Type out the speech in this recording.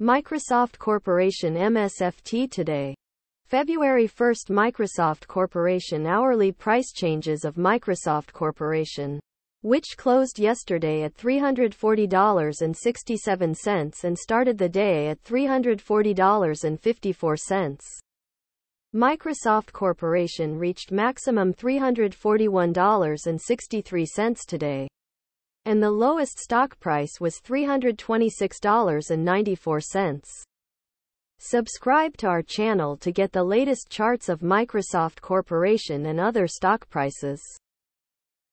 Microsoft Corporation MSFT today. February 1 Microsoft Corporation hourly price changes of Microsoft Corporation, which closed yesterday at $340.67 and started the day at $340.54. Microsoft Corporation reached maximum $341.63 today and the lowest stock price was $326.94. Subscribe to our channel to get the latest charts of Microsoft Corporation and other stock prices.